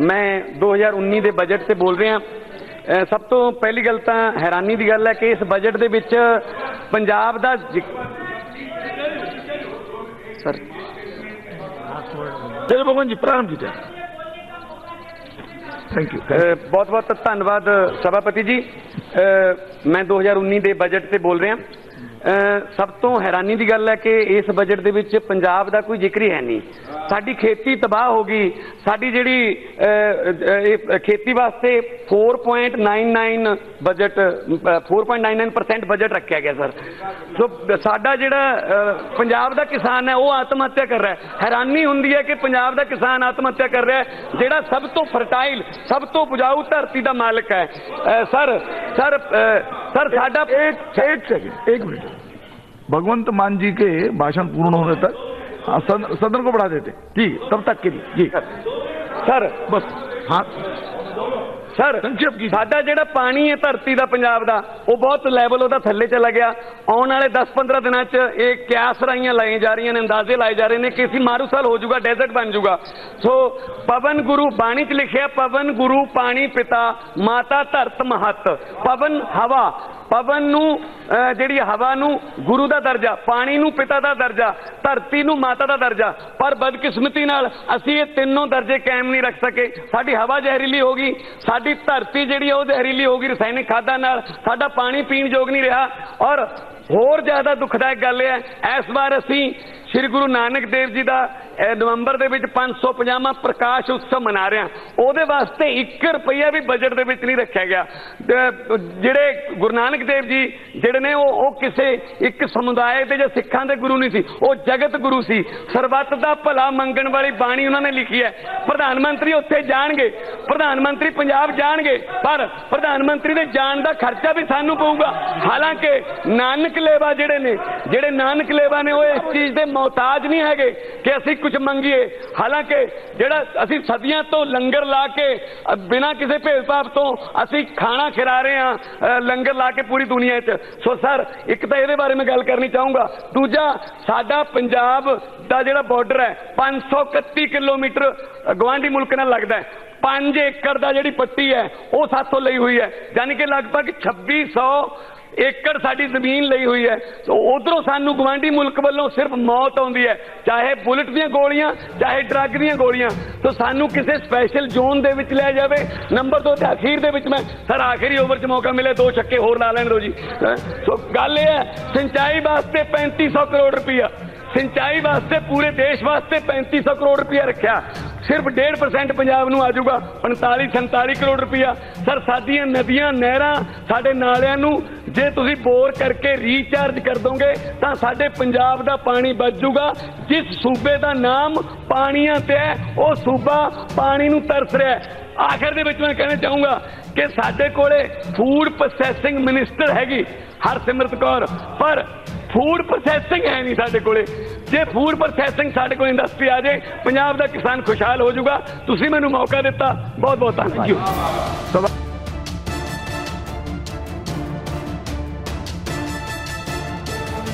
ਮੈਂ 2019 ਦੇ ਬਜਟ ਤੇ ਬੋਲ ਰਿਹਾ। ਸਭ ਤੋਂ ਪਹਿਲੀ ਗੱਲ ਤਾਂ ਹੈਰਾਨੀ ਦੀ ਗੱਲ ਹੈ ਕਿ ਇਸ ਬਜਟ ਦੇ ਵਿੱਚ ਪੰਜਾਬ ਦਾ ਸਰ। ਚਲੋ ਭਗਵਾਨ ਜੀ ਪ੍ਰਾਰੰਭ ਕੀਤਾ ਥੈਂਕ ਯੂ ਬਹੁਤ ਬਹੁਤ ਧੰਨਵਾਦ ਸਭਾਪਤੀ ਜੀ। ਮੈਂ 2019 ਦੇ ਬਜਟ ਤੇ ਬੋਲ ਰਿਹਾ। ਸਭ ਤੋਂ ਹੈਰਾਨੀ ਦੀ ਗੱਲ ਹੈ ਕਿ ਇਸ ਬਜਟ ਦੇ ਵਿੱਚ ਪੰਜਾਬ ਦਾ ਕੋਈ ਜ਼ਿਕਰ ਹੀ ਹੈ ਨਹੀਂ। ਸਾਡੀ ਖੇਤੀ ਤਬਾਹ ਹੋ ਗਈ। ਸਾਡੀ ਜਿਹੜੀ ਖੇਤੀ ਵਾਸਤੇ 4.99 ਬਜਟ 4.99% ਬਜਟ ਰੱਖਿਆ ਗਿਆ ਸਰ ਸੋ, ਸਾਡਾ ਜਿਹੜਾ ਪੰਜਾਬ ਦਾ ਕਿਸਾਨ ਹੈ, ਉਹ ਆਤਮ ਹੱਤਿਆ ਕਰ ਰਿਹਾ ਹੈ। ਹੈਰਾਨੀ ਹੁੰਦੀ ਹੈ ਕਿ ਪੰਜਾਬ ਦਾ ਕਿਸਾਨ ਆਤਮ ਹੱਤਿਆ ਕਰ ਰਿਹਾ ਹੈ, ਜਿਹੜਾ ਸਭ ਤੋਂ ਫਰਟਾਈਲ ਸਭ ਤੋਂ ਉਪਜਾਊ ਧਰਤੀ ਦਾ ਮਾਲਕ ਹੈ। ਸਰ ਸਰ ਸਰ ਸਾਡਾ ਇੱਕ ਇੱਕ ਇੱਕ ਮਿੰਟ। भगवंत मान जी के भाषण पूर्ण होने तक हाँ, सदन सदन को बढ़ा देते ठीक है, तब तक के लिए जी सर बस हाँ ਸਰ ਸੰਖੇਪ ਕੀ? ਸਾਡਾ ਜਿਹੜਾ ਪਾਣੀ ਹੈ ਧਰਤੀ ਦਾ ਪੰਜਾਬ ਦਾ ਉਹ ਬਹੁਤ ਲੈਵਲ ਉਹਦਾ ਥੱਲੇ ਚਲਾ ਗਿਆ ਆਉਣ ਵਾਲੇ 10-15 ਦਿਨਾਂ 'ਚ ਇਹ ਕਿਆਸ ਰਾਈਆਂ ਲਾਈਆਂ ਜਾ ਰਹੀਆਂ ਨੇ ਅੰਦਾਜ਼ੇ ਲਾਏ ਜਾ ਰਹੇ ਨੇ ਕਿ ਅਸੀਂ ਮਾਰੂਸਾਲ ਹੋ ਜਾਊਗਾ ਡੈਜ਼ਰਟ ਬਣ ਜਾਊਗਾ ਸੋ ਪਵਨ ਗੁਰੂ ਬਾਣੀ 'ਚ ਲਿਖਿਆ ਪਵਨ ਗੁਰੂ ਪਾਣੀ ਪਿਤਾ ਮਾਤਾ ਧਰਤ ਮਹਤ ਪਵਨ ਹਵਾ ਪਵਨ ਨੂੰ ਜਿਹੜੀ ਹਵਾ ਨੂੰ, ਗੁਰੂ ਦਾ ਦਰਜਾ, ਪਾਣੀ ਨੂੰ, ਪਿਤਾ ਦਾ ਦਰਜਾ, ਧਰਤੀ ਨੂੰ, ਮਾਤਾ ਦਾ ਦਰਜਾ। ਪਰ ਬਦਕਿਸਮਤੀ ਨਾਲ ਅਸੀਂ ਇਹ ਤਿੰਨੋਂ ਦਰਜੇ ਕਾਇਮ ਨਹੀਂ ਰੱਖ ਸਕੇ। ਸਾਡੀ ਹਵਾ ਜ਼ਹਿਰੀਲੀ ਹੋ ਗਈ, ਸਾਡੀ ਧਰਤੀ ਜਿਹੜੀ ਆ ਉਹ ਜ਼ਹਿਰੀਲੀ ਹੋ ਗਈ ਰਸਾਇਣਿਕ ਖਾਦਾਂ ਨਾਲ। ਸਾਡਾ ਪਾਣੀ ਪੀਣ ਯੋਗ ਨਹੀਂ ਰਿਹਾ। ਔਰ ਹੋਰ ਜ਼ਿਆਦਾ ਦੁਖਦਾਇਕ ਗੱਲ ਇਹ ਹੈ, ਇਸ ਵਾਰ ਅਸੀਂ ਸ੍ਰੀ ਗੁਰੂ ਨਾਨਕ ਦੇਵ ਜੀ ਦਾ ਨਵੰਬਰ ਦੇ ਵਿੱਚ 550ਵਾਂ ਪ੍ਰਕਾਸ਼ ਉਤਸਵ ਮਨਾ ਰਹੇ ਹਾਂ। ਉਹਦੇ ਵਾਸਤੇ 1 ਰੁਪਈਆ ਵੀ ਬਜਟ ਦੇ ਵਿੱਚ ਨਹੀਂ ਰੱਖਿਆ ਗਿਆ। ਜਿਹੜੇ ਗੁਰੂ ਨਾਨਕ ਦੇਵ ਜੀ ਜਿਹੜੇ ਨੇ, ਉਹ ਉਹ ਕਿਸੇ ਇੱਕ ਸਮੁਦਾਇ ਦੇ ਜਾਂ ਸਿੱਖਾਂ ਦੇ ਗੁਰੂ ਨਹੀਂ ਸੀ। ਉਹ ਜਗਤ ਗੁਰੂ ਸੀ। ਸਰਬੱਤ ਦਾ ਭਲਾ ਮੰਗਣ ਵਾਲੀ ਬਾਣੀ ਉਹਨਾਂ ਨੇ ਲਿਖੀ ਹੈ। ਪ੍ਰਧਾਨ ਮੰਤਰੀ ਉੱਥੇ ਜਾਣਗੇ। ਪ੍ਰਧਾਨ ਮੰਤਰੀ ਪੰਜਾਬ ਜਾਣਗੇ। ਪਰ ਪ੍ਰਧਾਨ ਮੰਤਰੀ ਦੇ ਜਾਣ ਦਾ ਖਰਚਾ ਵੀ ਸਾਨੂੰ ਪਊਗਾ। ਹਾਲਾਂਕਿ ਨਾਨਕ ਲੇਵਾ ਜਿਹੜੇ ਨੇ, ਜਿਹੜੇ ਨਾਨਕ ਲੇਵਾ ਨੇ, ਉਹ ਇਸ ਚੀਜ਼ ਦੇ ਮੁਹਤਾਜ ਨਹੀਂ ਹੈਗੇ ਕਿ ਅਸੀਂ ਕੁਝ ਮੰਗੀਏ। ਹਾਲਾਂਕਿ ਜਿਹੜਾ ਅਸੀਂ ਸਦੀਆਂ ਤੋਂ ਲੰਗਰ ਲਾ ਕੇ ਬਿਨਾਂ ਕਿਸੇ ਭੇਦਭਾਵ ਤੋਂ ਅਸੀਂ ਖਾਣਾ ਖਿਲਾ ਰਹੇ ਹਾਂ ਲੰਗਰ ਲਾ ਕੇ ਪੂਰੀ ਦੁਨੀਆ 'ਚ। ਸੋ ਸਰ, ਇੱਕ ਤਾਂ ਇਹਦੇ ਬਾਰੇ ਮੈਂ ਗੱਲ ਕਰਨੀ ਚਾਹੂੰਗਾ। ਦੂਜਾ, ਸਾਡਾ ਪੰਜਾਬ ਦਾ ਜਿਹੜਾ ਬਾਰਡਰ ਹੈ 531 ਕਿਲੋਮੀਟਰ ਗਵਾਂਢੀ ਮੁਲਕ ਨਾਲ ਲੱਗਦਾ ਹੈ। 5 ਏਕੜ ਦਾ ਜਿਹੜੀ ਪੱਟੀ ਹੈ, ਉਹ ਸਾਥੋਂ ਲਈ ਹੋਈ ਹੈ। ਯਾਨੀ ਕਿ ਲਗਭਗ 2600 ਏਕੜ ਸਾਡੀ ਜ਼ਮੀਨ ਲਈ ਹੋਈ ਹੈ। ਸੋ ਉਧਰੋਂ ਸਾਨੂੰ ਗਵਾਂਢੀ ਮੁਲਕ ਵੱਲੋਂ ਸਿਰਫ ਮੌਤ ਆਉਂਦੀ ਹੈ। ਚਾਹੇ ਬੁਲਟ ਦੀਆਂ ਗੋਲੀਆਂ, ਚਾਹੇ ਡਰੱਗ ਦੀਆਂ ਗੋਲੀਆਂ। ਸੋ ਸਾਨੂੰ ਕਿਸੇ ਸਪੈਸ਼ਲ ਜ਼ੋਨ ਦੇ ਵਿੱਚ ਲਿਆ ਜਾਵੇ। ਨੰਬਰ 2 ਤੇ ਅਖੀਰ ਦੇ ਵਿੱਚ ਮੈਂ ਸਰ ਆਖਰੀ ਓਵਰ 'ਚ ਮੌਕਾ ਮਿਲੇ ਦੋ ਛੱਕੇ ਹੋਰ ਲਾ ਲੈਣ ਦਿਓ ਜੀ। ਸੋ ਗੱਲ ਇਹ ਹੈ, ਸਿੰਚਾਈ ਵਾਸਤੇ 3500 ਕਰੋੜ ਰੁਪਈਆ ਸਿੰਚਾਈ ਵਾਸਤੇ ਪੂਰੇ ਦੇਸ਼ ਵਾਸਤੇ 3500 ਕਰੋੜ ਰੁਪਇਆ ਰੱਖਿਆ। ਸਿਰਫ 1.5% ਪੰਜਾਬ ਨੂੰ ਆਜੂਗਾ 45 47 ਕਰੋੜ ਰੁਪਇਆ। ਸਰ, ਸਾਡੀਆਂ ਨਦੀਆਂ, ਨਹਿਰਾਂ ਸਾਡੇ ਨਾਲਿਆਂ ਨੂੰ ਜੇ ਤੁਸੀਂ ਬੋਰ ਕਰਕੇ ਰੀਚਾਰਜ ਕਰ ਦੋਗੇ, ਤਾਂ ਸਾਡੇ ਪੰਜਾਬ ਦਾ ਪਾਣੀ ਬਚ ਜਾਊਗਾ। ਜਿਸ ਸੂਬੇ ਦਾ ਨਾਮ ਪਾਣੀਆਂ ਤੇ ਹੈ, ਉਹ ਸੂਬਾ ਪਾਣੀ ਨੂੰ ਤਰਸ ਰਿਹਾ ਹੈ। ਆਖਰ ਦੇ ਵਿੱਚ ਮੈਂ ਕਹਿਣਾ ਚਾਹੂੰਗਾ ਕਿ ਸਾਡੇ ਕੋਲੇ ਫੂਡ ਪ੍ਰੋਸੈਸਿੰਗ ਮਿਨਿਸਟਰ ਹੈਗੀ ਹਰਸਿਮਰਤ ਕੌਰ, ਪਰ ਫੂਡ ਪ੍ਰੋਸੈਸਿੰਗ ਹੈ ਨਹੀਂ ਸਾਡੇ ਕੋਲੇ। ਜੇ ਫੂਡ ਪ੍ਰੋਸੈਸਿੰਗ ਸਾਡੇ ਕੋਲ ਇੰਡਸਟਰੀ ਆ ਜਾਏ ਪੰਜਾਬ ਦਾ ਕਿਸਾਨ ਖੁਸ਼ਹਾਲ ਹੋ ਜਾਊਗਾ। ਤੁਸੀਂ ਮੈਨੂੰ ਮੌਕਾ ਦਿੱਤਾ। ਬਹੁਤ ਬਹੁਤ ਧੰਨਵਾਦ सभा